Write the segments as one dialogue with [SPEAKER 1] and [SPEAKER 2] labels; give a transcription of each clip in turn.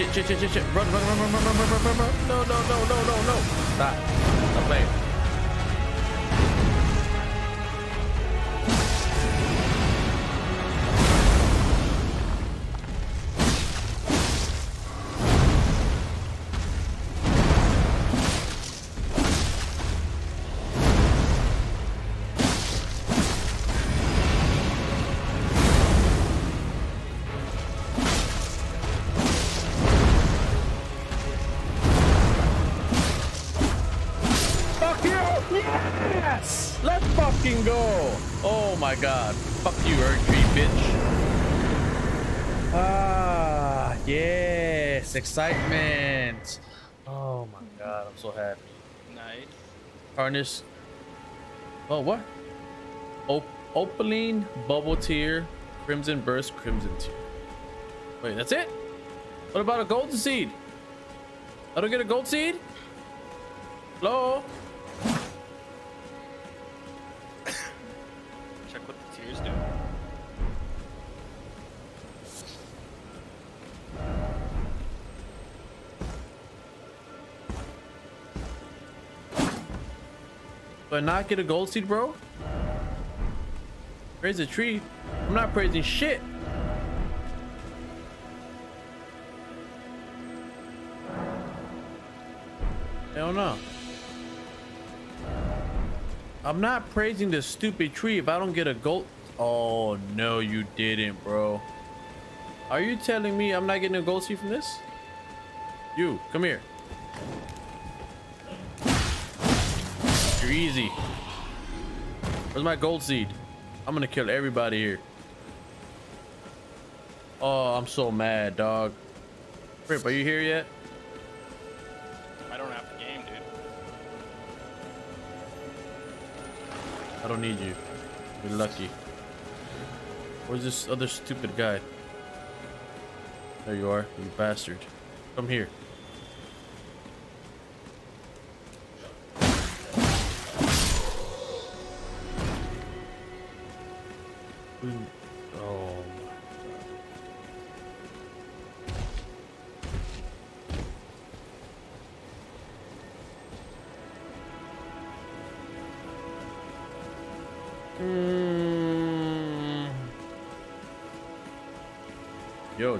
[SPEAKER 1] Shit, shit, shit, shit, shit. Run, run, run, run, run, run, run, run, run, run. No, no, no, no, no, no. Stop. Stop playing. Excitement. Oh my god, I'm so happy.
[SPEAKER 2] Nice.
[SPEAKER 1] Harness. Oh, what? Op Opaline, Bubble Tear, Crimson Burst, Crimson Tear. Wait, that's it? What about a golden seed? I don't get a gold seed? Hello?
[SPEAKER 2] Do
[SPEAKER 1] I not get a gold seed, bro? Praise a tree. I'm not praising shit. Hell no. I'm not praising the stupid tree if I don't get a gold. Oh, no, you didn't, bro. Are you telling me I'm not getting a gold seed from this? You, come here. Easy. Where's my gold seed? I'm gonna kill everybody here. Oh, I'm so mad, dog. Rip, are you here yet?
[SPEAKER 2] I don't have the game, dude.
[SPEAKER 1] I don't need you. You're lucky. Where's this other stupid guy? There you are, you bastard. Come here.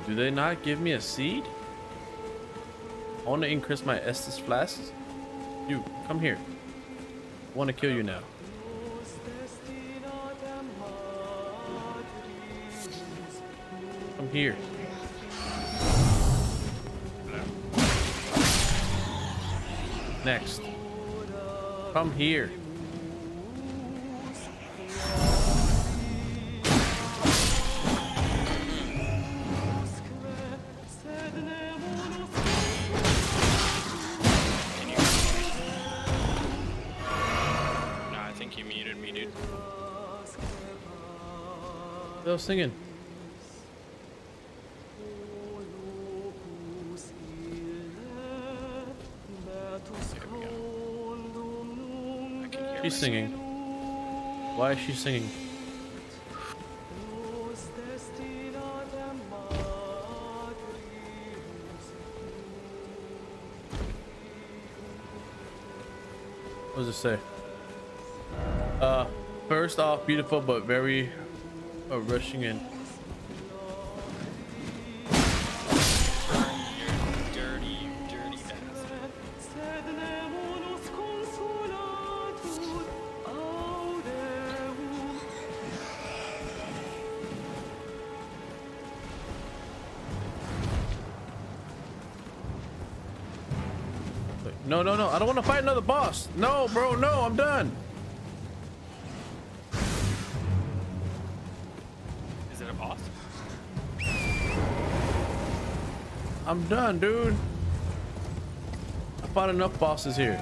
[SPEAKER 1] Do they not give me a seed? I want to increase my Estus flasks. You, come here. I want to kill you now. Come here. Next. Come here. Singing. She's singing. Why is she singing? What does it say? Uh, first off, beautiful but very uh, rushing in.
[SPEAKER 2] You dirty, dirty bastard.
[SPEAKER 1] Wait, No, no, no! I don't want to fight another boss. No, bro, no! I'm done.
[SPEAKER 2] A boss?
[SPEAKER 1] I'm done, dude. I fought enough bosses here.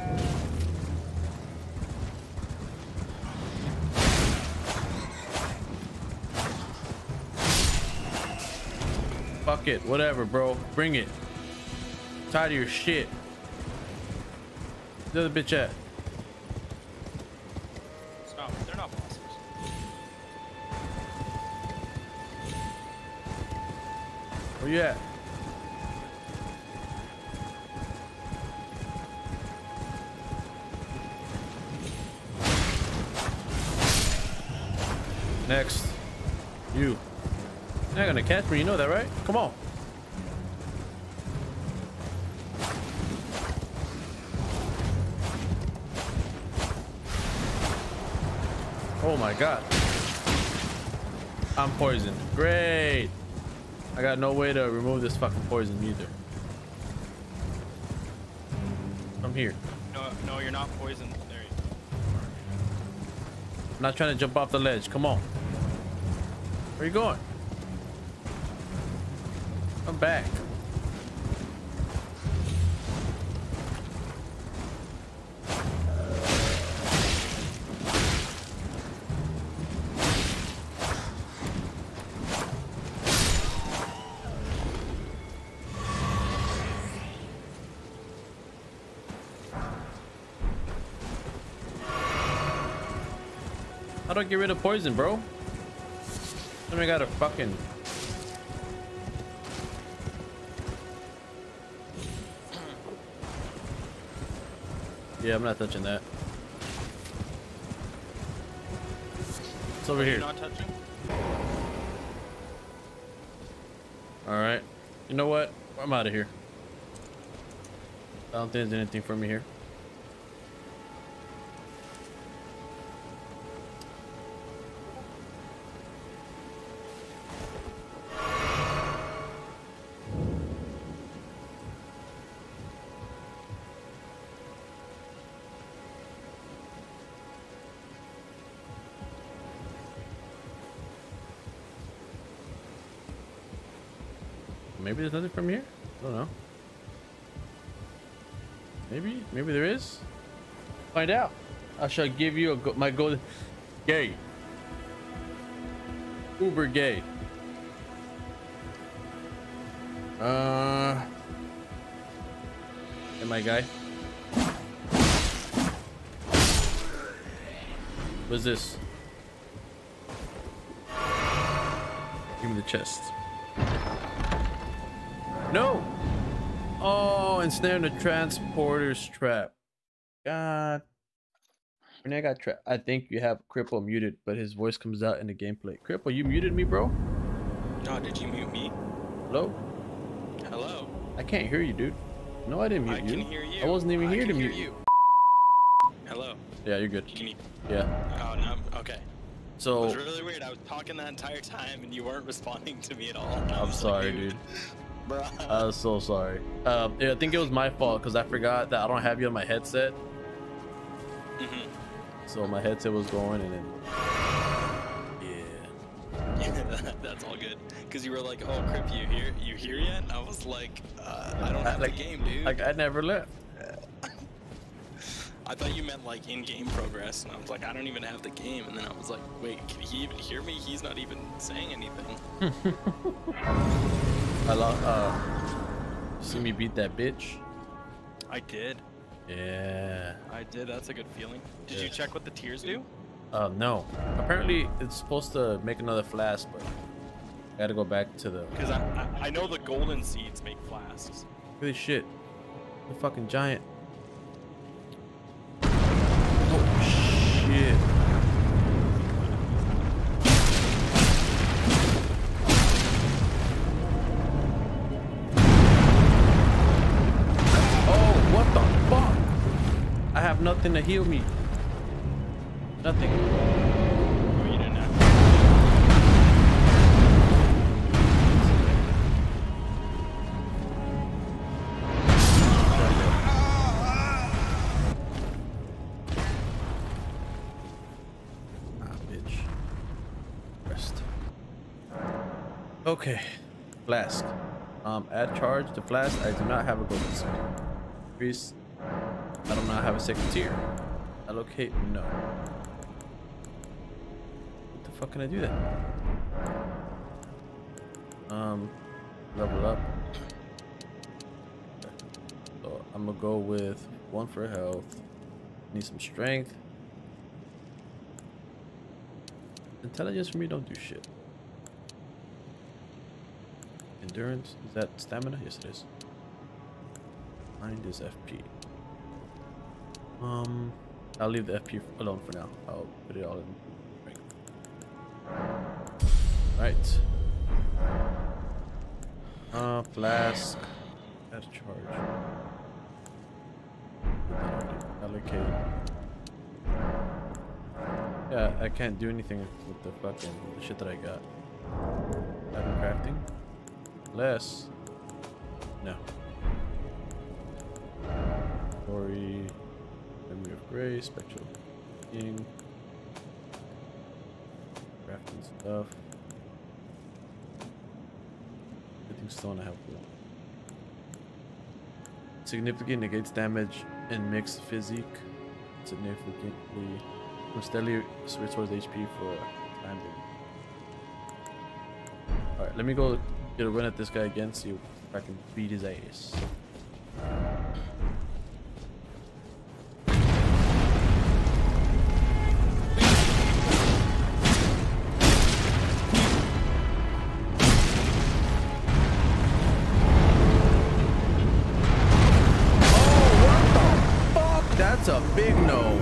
[SPEAKER 1] Fuck it, whatever, bro. Bring it. Tired of your shit. The other bitch at? At? Next. You. You're not gonna catch me, you know that, right? Come on. Oh my god. I'm poisoned. Great. I got no way to remove this fucking poison either. I'm here.
[SPEAKER 2] No, no, you're not poisoned. There you
[SPEAKER 1] I'm not trying to jump off the ledge. Come on. Where you going? I'm back. Do I get rid of poison, bro? Then I got a fucking. Yeah, I'm not touching that. It's over here.
[SPEAKER 2] not touching?
[SPEAKER 1] All right. You know what? I'm out of here. I don't think there's anything for me here. Maybe there's nothing from here? I don't know. Maybe, maybe there is. Find out. I shall give you a go my golden gay. Uber gay. Uh, hey, my guy. What's this? Give me the chest. No. Oh, ensnared in the transporter's trap. God. When I got trapped, I think you have Cripple muted, but his voice comes out in the gameplay. Cripple, you muted me, bro?
[SPEAKER 2] No, did you mute me?
[SPEAKER 1] Hello?
[SPEAKER 2] Hello.
[SPEAKER 1] I can't hear you, dude. No, I didn't mute
[SPEAKER 2] I
[SPEAKER 1] you.
[SPEAKER 2] can hear you.
[SPEAKER 1] I wasn't even
[SPEAKER 2] I
[SPEAKER 1] here to mute you.
[SPEAKER 2] Hello.
[SPEAKER 1] Yeah, you're good.
[SPEAKER 2] You?
[SPEAKER 1] Yeah.
[SPEAKER 2] Oh no. Okay.
[SPEAKER 1] So it
[SPEAKER 2] was really weird. I was talking that entire time and you weren't responding to me at all. I
[SPEAKER 1] I'm sorry,
[SPEAKER 2] like,
[SPEAKER 1] dude.
[SPEAKER 2] Bruh.
[SPEAKER 1] I was so sorry. Um, yeah, I think it was my fault because I forgot that I don't have you on my headset.
[SPEAKER 2] Mhm.
[SPEAKER 1] So my headset was going, and then yeah,
[SPEAKER 2] Yeah, that's all good. Cause you were like, "Oh, Crip, you here? You here yet?" And I was like, uh, "I don't
[SPEAKER 1] I-
[SPEAKER 2] have
[SPEAKER 1] like-
[SPEAKER 2] the game, dude."
[SPEAKER 1] like I never left.
[SPEAKER 2] I thought you meant like in-game progress, and I was like, "I don't even have the game." And then I was like, "Wait, can he even hear me? He's not even saying anything."
[SPEAKER 1] I lost. Uh, see me beat that bitch.
[SPEAKER 2] I did.
[SPEAKER 1] Yeah.
[SPEAKER 2] I did. That's a good feeling. Did you check what the tears do?
[SPEAKER 1] Uh, no. Apparently, it's supposed to make another flask, but I gotta go back to the.
[SPEAKER 2] Because I, I I know the golden seeds make flasks.
[SPEAKER 1] Holy shit. The fucking giant. Oh shit. Have nothing to heal me. Nothing. Okay. Flask. Um, add charge to flask. I do not have a golden. Increase. I do not have a second tier. Allocate. No. What the fuck can I do then? Um, level up. So I'm gonna go with one for health. Need some strength. Intelligence for me don't do shit. Endurance, is that stamina? Yes it is. Mind is FP. Um, I'll leave the FP alone for now. I'll put it all in. Right. Uh, flask. Add charge. Allocate. Yeah, I can't do anything with the fucking shit that I got. Item crafting. Less. No. Glory. Memory of Grace, Spectral King. Crafting stuff. Everything's stone I have. one. Significantly negates damage and mixed physique. Significantly steadily restores HP for a time. Alright, let me go get a run at this guy again, see if I can beat his ass. That's a big no.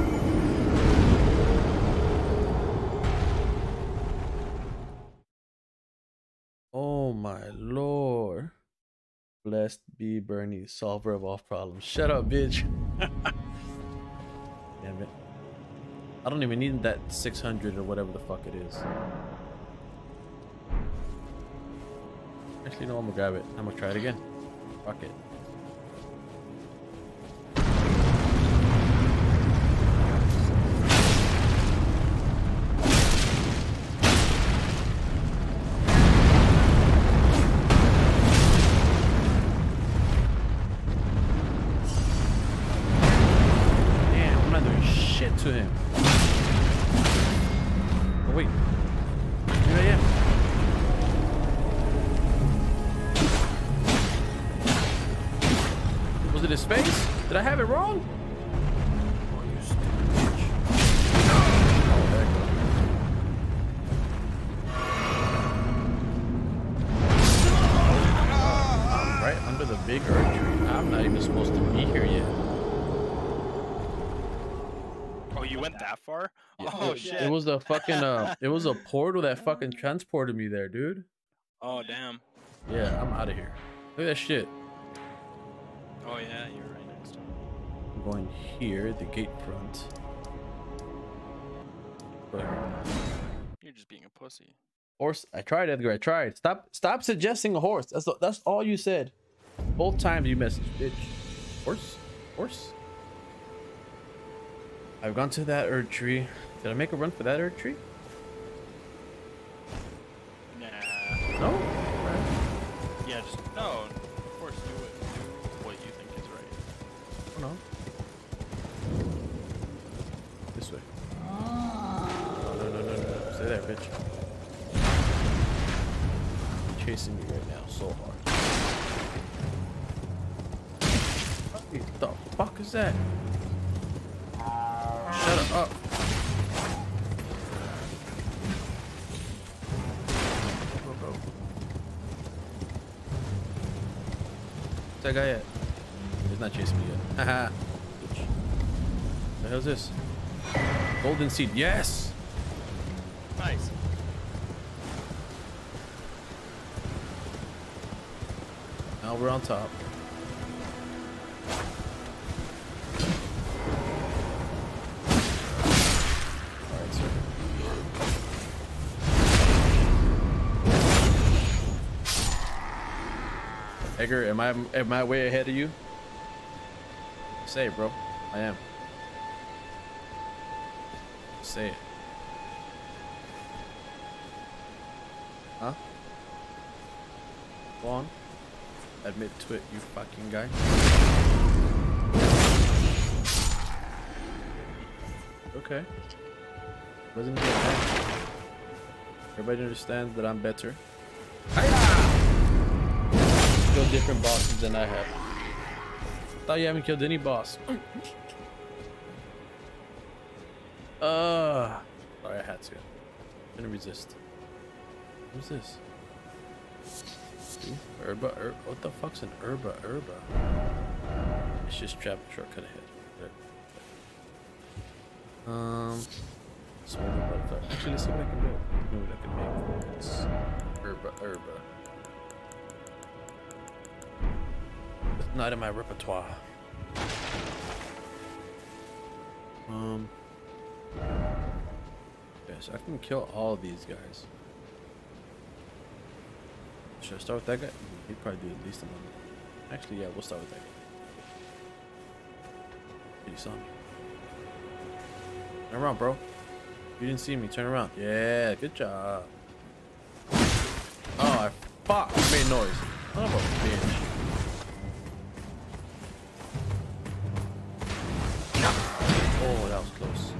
[SPEAKER 1] Oh my lord. Blessed be Bernie, solver of all problems. Shut up, bitch. Damn it. I don't even need that 600 or whatever the fuck it is. Actually, no, I'm gonna grab it. I'm gonna try it again. Fuck it. Big Erdtree. I'm not even supposed to be here yet.
[SPEAKER 2] Oh, you went that far?
[SPEAKER 1] Yeah,
[SPEAKER 2] Oh
[SPEAKER 1] it-
[SPEAKER 2] shit!
[SPEAKER 1] It was a fucking uh it was a portal that fucking transported me there, dude.
[SPEAKER 2] Oh damn!
[SPEAKER 1] Yeah, I'm out of here. Look at that shit.
[SPEAKER 2] Oh yeah, you're right next to him.
[SPEAKER 1] I'm going here, the gate front.
[SPEAKER 2] You're just being a pussy.
[SPEAKER 1] Horse, I tried, Edgar. I tried. Stop, stop suggesting a horse. That's that's all you said. Both times you messaged, bitch. Horse, horse. I I've gone to that Erd tree. Did I make a run for that Erd tree?
[SPEAKER 2] Nah.
[SPEAKER 1] No? Alright.
[SPEAKER 2] Yeah, just no. Of course, do it. Do what you think is right.
[SPEAKER 1] Oh no. This way. Ah. No, no, no, no, no. Stay there, bitch. Chasing me right now so hard. What the fuck is that? Shut up. Bro, bro. Where's that guy at? He's not chasing me yet. Haha. Bitch. The hell's this? Golden seed. Yes!
[SPEAKER 2] Nice.
[SPEAKER 1] Now we're on top. Edgar, am I am I way ahead of you? Say it, bro. I am. Say it. Huh? Go on. Admit to it, you fucking guy. Okay. Wasn't mad. Everybody understands that I'm better. Kill different bosses than I have. Thought you haven't killed any boss. Uh, sorry, I had to. Gonna resist. Who's this? Ooh, Herba, Herba. What the fuck's an Herba, Herba? It's just trap shortcut ahead. Um, butterfly. Actually, let's see what I can. You what I can make. It's Herba, Herba. Not in my repertoire. Um. Yes, I can kill all of these guys. Should I start with that guy? He'd probably do at least a moment. Actually, yeah, we'll start with that guy. He saw me. Turn around, bro. You didn't see me. Turn around. Yeah, good job. Oh, I fuck. I made noise. Son of a bitch. Was close.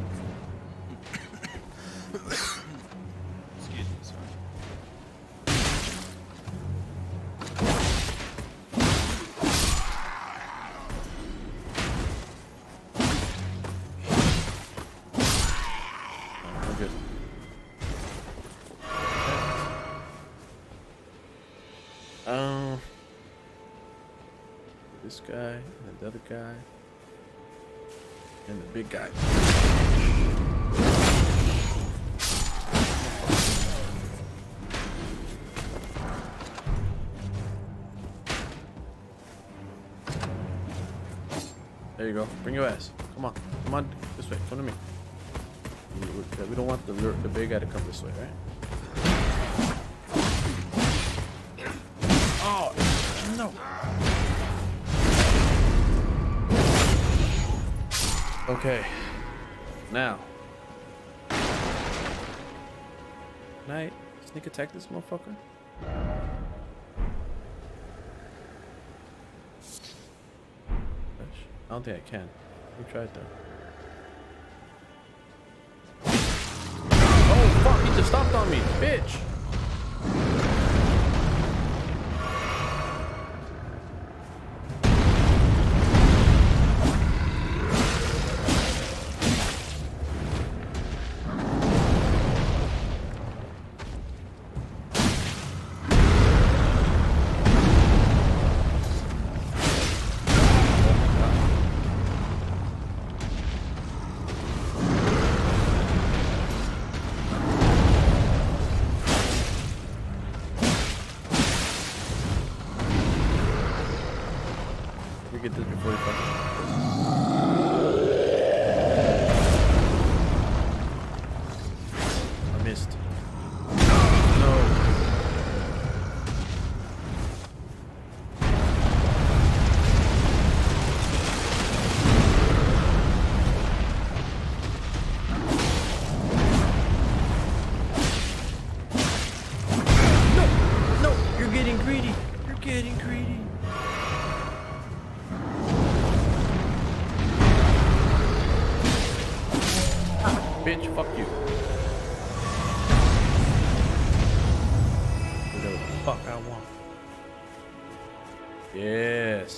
[SPEAKER 1] Um, this guy and the other guy and the big guy. There you go. Bring your ass. Come on. Come on. This way. Come to me. We, we- don't want the the big guy to come this way, right? Okay. Now. Night. Sneak attack this motherfucker. I don't think I can. Try it though. Oh fuck, he just stopped on me, bitch.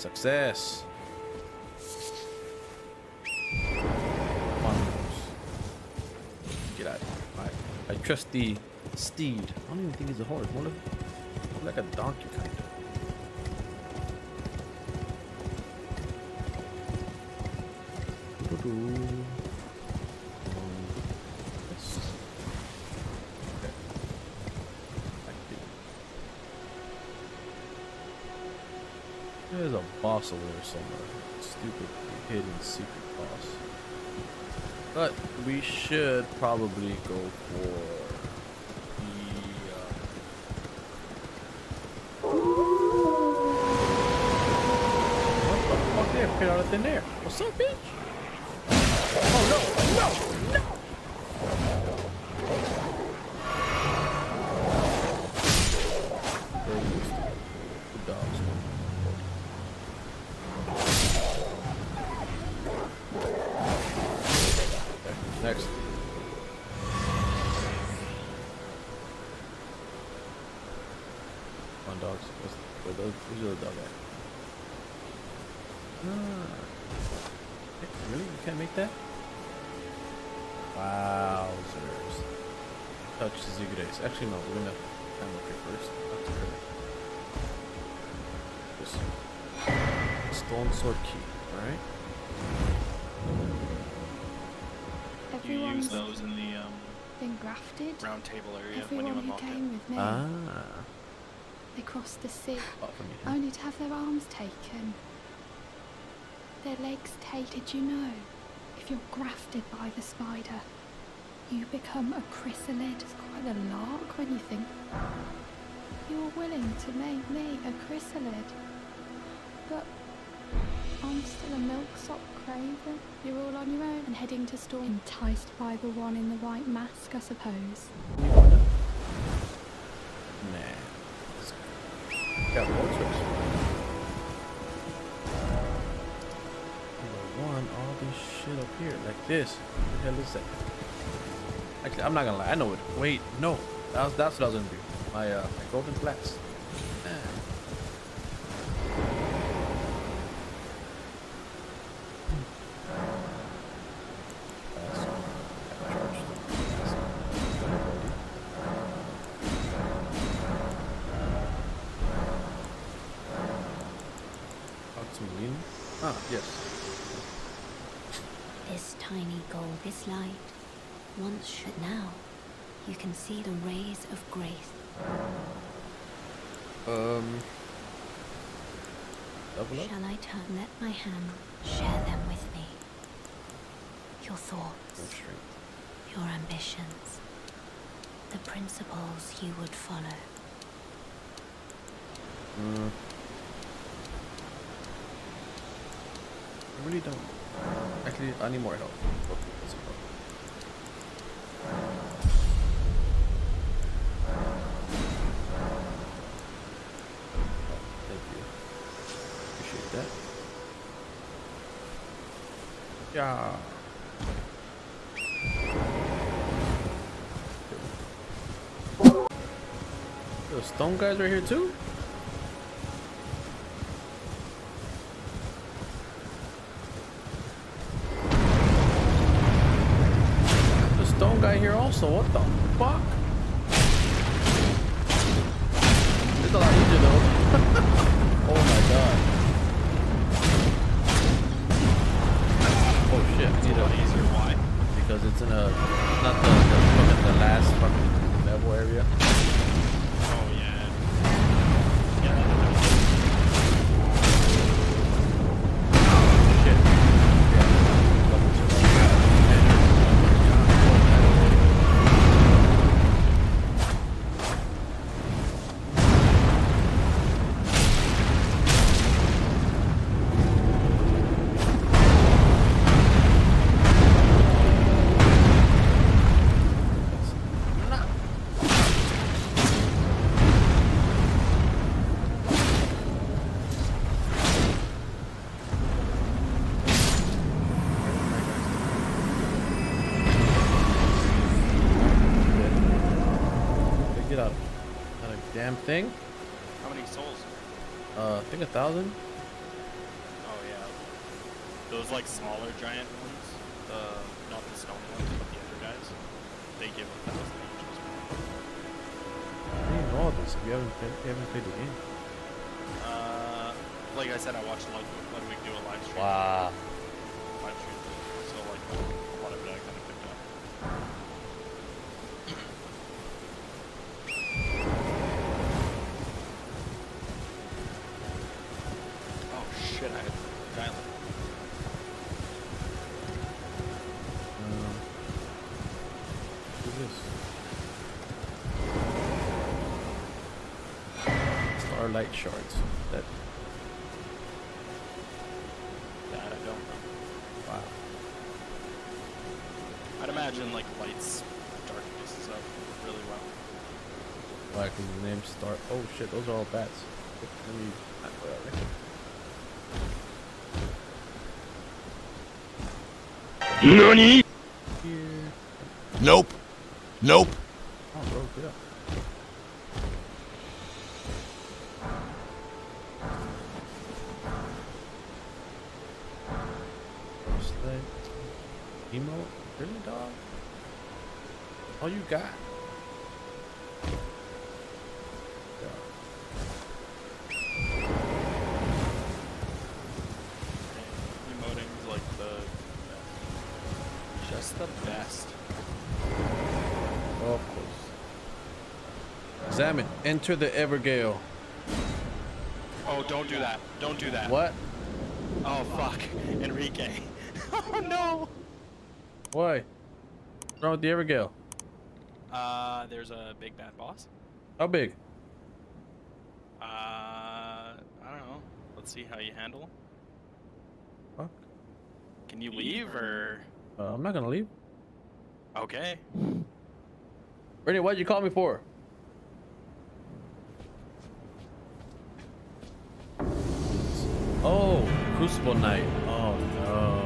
[SPEAKER 1] Success. Get out. I, I trust the steed. I don't even think he's a horse. More like, more like a donkey kind over there somewhere. Stupid hidden secret boss. But we should probably go for the. Uh... What the fuck? They appeared out of thin air. What's up, bitch? Oh! No! No!
[SPEAKER 3] Been
[SPEAKER 2] round table area when you
[SPEAKER 3] Everyone who
[SPEAKER 2] unlock it.
[SPEAKER 3] came with me,
[SPEAKER 1] Ah.
[SPEAKER 3] they crossed the sea,
[SPEAKER 1] from here.
[SPEAKER 3] only to have their arms taken. Their legs taken. Did you know? If you're grafted by the spider, you become a chrysalid. It's quite a lark when you think. You're willing to make me a chrysalid. I'm still a milksop craven. You're all on your own and heading to storm. Enticed by the one in the white mask, I suppose.
[SPEAKER 1] Nah. Got. Number one, all this shit up here, like this. What the hell is that? Actually, I'm not gonna lie. I know it. Wait, no. That's that's what I was gonna do. My, uh, my golden flask. Double?
[SPEAKER 4] Shall I turn? Let my hand share them with me. Your thoughts, your ambitions, the principles you would follow.
[SPEAKER 1] Mm. I really don't. Actually, I need more help. Yeah. The stone guys right here too? The stone guy here also. What the fuck? Fucking thing. This? Starlight shards. That
[SPEAKER 2] That I don't know.
[SPEAKER 1] wow.
[SPEAKER 2] I'd imagine like lights darkness up really well.
[SPEAKER 1] Why? Cause the name start. Oh shit! Those are all bats. Let me. Where?
[SPEAKER 5] NANI?
[SPEAKER 1] Here.
[SPEAKER 5] Nope. Nope.
[SPEAKER 1] Oh, bro, get up. Sled. Emo? Really, dog? All you got? Yeah.
[SPEAKER 2] Emoting's like the just the best.
[SPEAKER 1] Oh, of course. Examine. Enter the Evergaol.
[SPEAKER 2] Oh, don't do that. Don't do that.
[SPEAKER 1] What?
[SPEAKER 2] Oh fuck, Enrique. oh no.
[SPEAKER 1] Why? What's wrong with the Evergaol?
[SPEAKER 2] Uh, there's a big bad boss.
[SPEAKER 1] How big?
[SPEAKER 2] Uh, I don't know. Let's see how you handle.
[SPEAKER 1] Fuck.
[SPEAKER 2] Can you leave or?
[SPEAKER 1] Uh, I'm not gonna leave.
[SPEAKER 2] Okay.
[SPEAKER 1] Brittany, what'd you call me for? Oh, Crucible Knight. Oh no.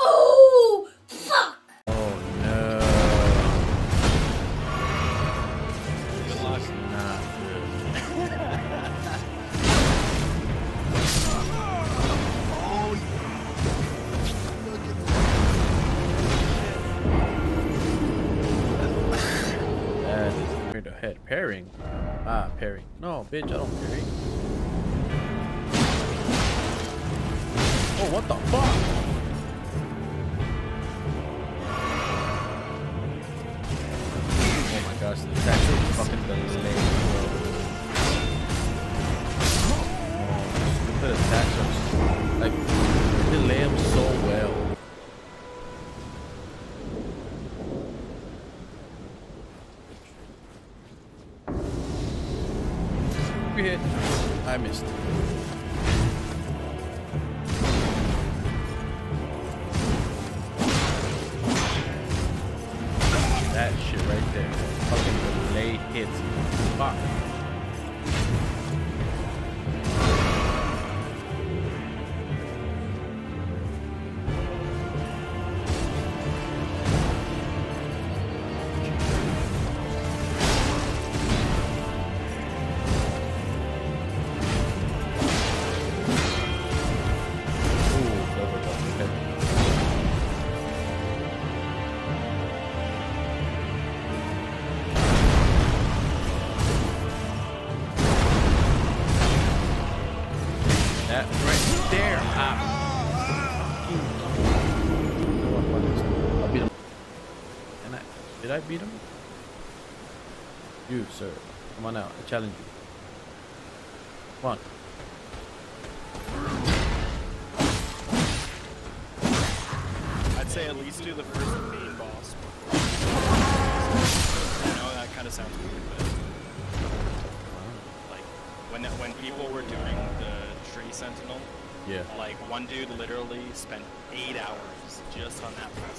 [SPEAKER 6] Oh,
[SPEAKER 1] Pairing. Ah, parry. No, bitch, I don't parry. Oh, what the fuck? I beat him? You, sir. Come on out. I challenge you. Come on.
[SPEAKER 2] I'd say at least do the first main boss. I know that kind of sounds weird, but like when when people were doing the tree sentinel,
[SPEAKER 1] Yeah.
[SPEAKER 2] like one dude literally spent eight hours just on that boss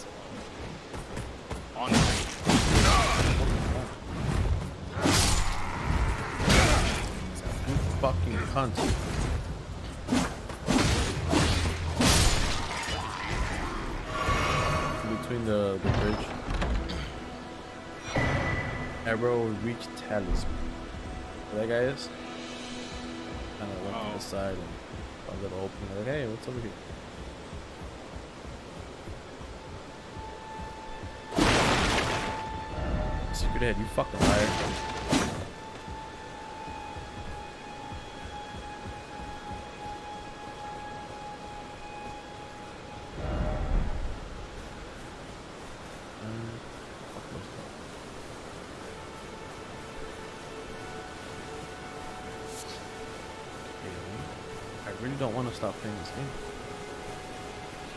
[SPEAKER 2] The,
[SPEAKER 1] the bridge. Arrow reach talisman. Where that guy is? Kind of went to
[SPEAKER 2] Oh.
[SPEAKER 1] the side and a little opening. Like, hey, what's over here? Secret head, you fucking liar. Stop playing this game.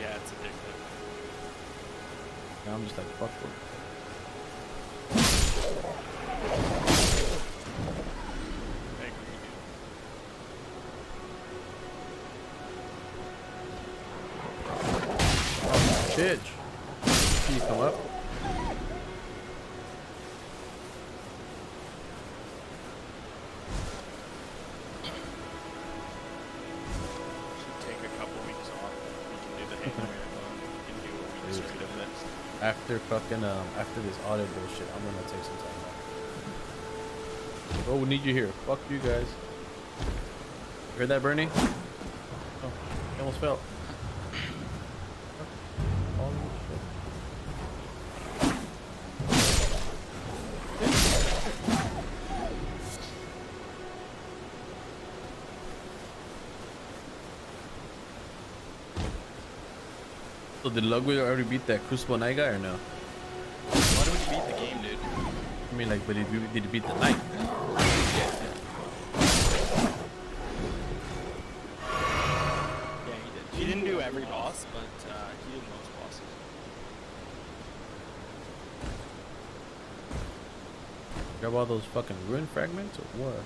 [SPEAKER 2] Yeah, it's addictive.
[SPEAKER 1] Now I'm just like, fuck it. After fucking um after this audit bullshit, I'm gonna take some time off. Oh, we need you here. Fuck you guys. Heard that, Bernie? Oh, almost fell. So did Ludwig already beat that Crucible Knight guy or no?
[SPEAKER 2] Why do we beat the game, dude?
[SPEAKER 1] I mean, like, but did he, did he beat the Knight?
[SPEAKER 2] Yeah, he did. He didn't do every boss, but uh, he did most bosses.
[SPEAKER 1] Grab all those fucking ruin fragments or what?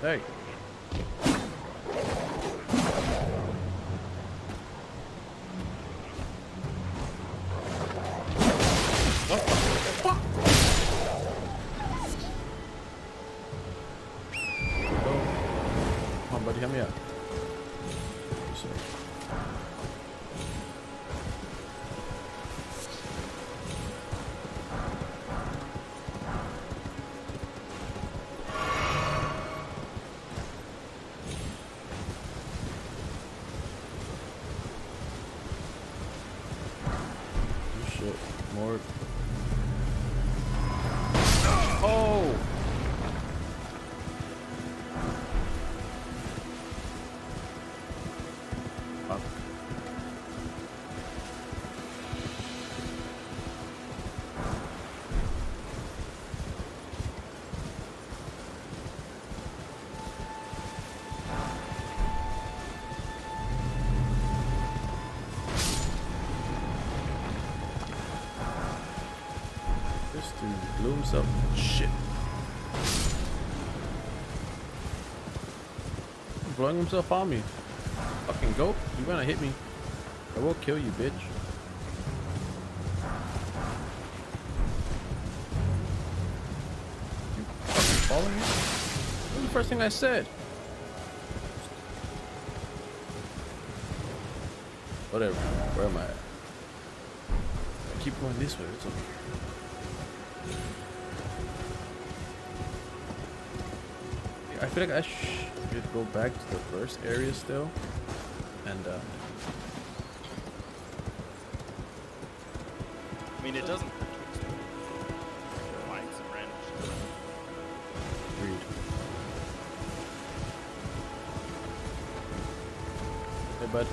[SPEAKER 1] Hey. Blew himself. Shit. Blowing himself on me. Fucking go. You gonna hit me. I will kill you, bitch. You fucking following me? That was the first thing I said. Whatever. Where am I at? I keep going this way. It's. Feel like I should go back to the first area still. And, uh,
[SPEAKER 2] I mean, it doesn't hurt to explore. Find some random shit.
[SPEAKER 1] read. Hey, bud.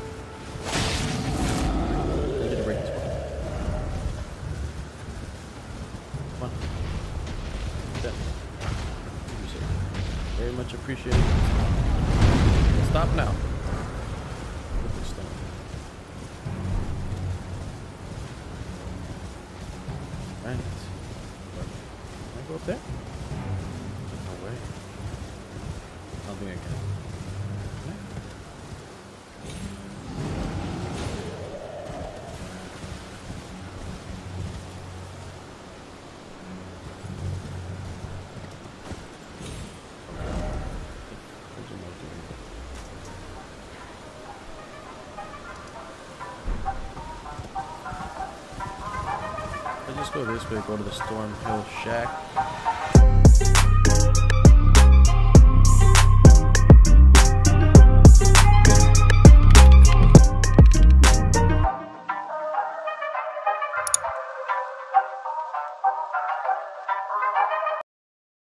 [SPEAKER 1] I you break this one. Come on. That. Thank you, sir. Very much appreciated. Stop now. Way. Go to the Storm Hill Shack.